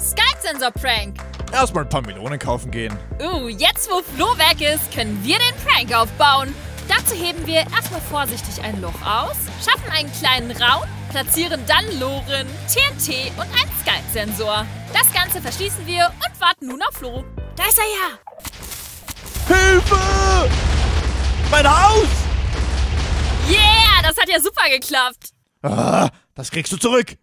Skype-Sensor-Prank. Erstmal ein paar Melonen kaufen gehen. Uh, jetzt wo Flo weg ist, können wir den Prank aufbauen. Dazu heben wir erstmal vorsichtig ein Loch aus, schaffen einen kleinen Raum, platzieren dann Loren, TNT und einen Skype-Sensor. Das Ganze verschließen wir und warten nun auf Flo. Da ist er ja. Hilfe! Mein Haus! Yeah, das hat ja super geklappt. Ah, das kriegst du zurück.